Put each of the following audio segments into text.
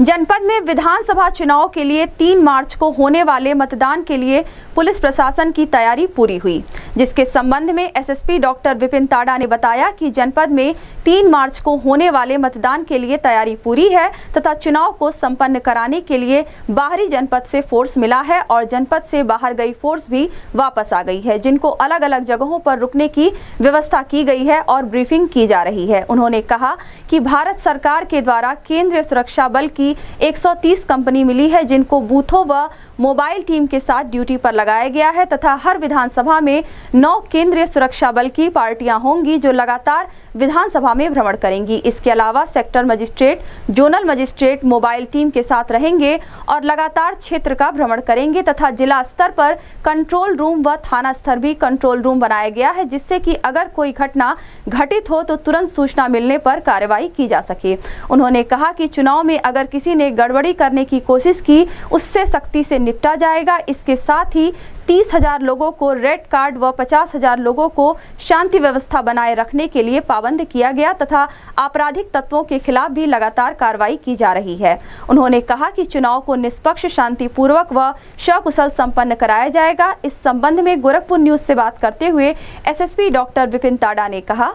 जनपद में विधानसभा चुनाव के लिए 3 मार्च को होने वाले मतदान के लिए पुलिस प्रशासन की तैयारी पूरी हुई, जिसके संबंध में एसएसपी डॉक्टर विपिन ताड़ा ने बताया कि जनपद में 3 मार्च को होने वाले मतदान के लिए तैयारी पूरी है तथा चुनाव को संपन्न कराने के लिए बाहरी जनपद से फोर्स मिला है और जनपद से बाहर गई फोर्स भी वापस आ गई है, जिनको अलग अलग जगहों पर रुकने की व्यवस्था की गई है और ब्रीफिंग की जा रही है। उन्होंने कहा कि भारत सरकार के द्वारा केंद्रीय सुरक्षा बल की 130 कंपनी मिली है, जिनको बूथों व मोबाइल टीम के साथ ड्यूटी पर लगाया गया है तथा हर विधानसभा में नौ केंद्रीय सुरक्षा बल की पार्टियाँ होंगी, जो लगातार विधानसभा में भ्रमण करेंगी। इसके अलावा sector magistrate, zonal magistrate, mobile team के साथ रहेंगे और लगातार क्षेत्र का भ्रमण करेंगे तथा जिला स्तर पर कंट्रोल रूम व थाना स्तर भी कंट्रोल रूम बनाया गया है, जिससे कि अगर कोई घटना घटित हो तो तुरंत सूचना मिलने पर कार्रवाई की जा सके। उन्होंने कहा कि चुनाव में अगर किसी ने गड़बड़ी करने की कोशिश की, उससे सख्ती से निपटा जाएगा। इसके साथ ही तीस हज़ार लोगों को रेड कार्ड व पचास हज़ार लोगों को शांति व्यवस्था बनाए रखने के लिए पाबंद किया गया तथा आपराधिक तत्वों के खिलाफ भी लगातार कार्रवाई की जा रही है। उन्होंने कहा कि चुनाव को निष्पक्ष, शांतिपूर्वक व सकुशल संपन्न कराया जाएगा। इस संबंध में गोरखपुर न्यूज़ से बात करते हुए एसएसपी डॉक्टर विपिन ताड़ा ने कहा,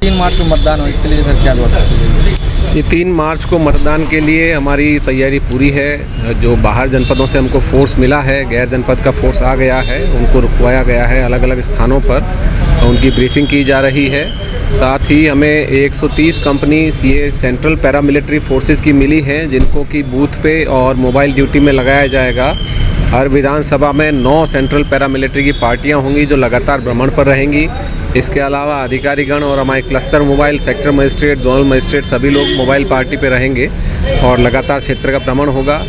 तीन मार्च को मतदान हो, इसके लिए सर क्या? ये तीन मार्च को मतदान के लिए हमारी तैयारी पूरी है। जो बाहर जनपदों से हमको फोर्स मिला है, गैर जनपद का फोर्स आ गया है, उनको रुकवाया गया है अलग अलग स्थानों पर। उनकी ब्रीफिंग की जा रही है। साथ ही हमें 130 कंपनी, ये सेंट्रल पैरामिलिट्री फोर्सेस की मिली हैं, जिनको कि बूथ पे और मोबाइल ड्यूटी में लगाया जाएगा। हर विधानसभा में नौ सेंट्रल पैरामिलिट्री की पार्टियाँ होंगी जो लगातार भ्रमण पर रहेंगी। इसके अलावा अधिकारीगण और हमारे cluster mobile sector magistrate zonal magistrate सभी लोग मोबाइल पार्टी पे रहेंगे और लगातार क्षेत्र का भ्रमण होगा।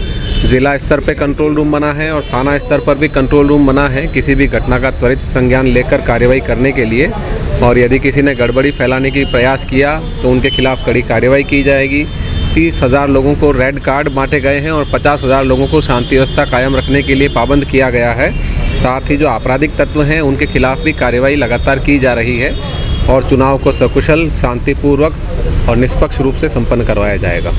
ज़िला स्तर पे कंट्रोल रूम बना है और थाना स्तर पर भी कंट्रोल रूम बना है। किसी भी घटना का त्वरित संज्ञान लेकर कार्रवाई करने के लिए और यदि किसी ने गड़बड़ी फैलाने की प्रयास किया तो उनके खिलाफ कड़ी कार्रवाई की जाएगी। तीस हज़ार लोगों को रेड कार्ड बांटे गए हैं और पचास हज़ार लोगों को शांति व्यवस्था कायम रखने के लिए पाबंद किया गया है। साथ ही जो आपराधिक तत्व हैं, उनके खिलाफ भी कार्रवाई लगातार की जा रही है और चुनाव को सकुशल, शांतिपूर्वक और निष्पक्ष रूप से संपन्न करवाया जाएगा।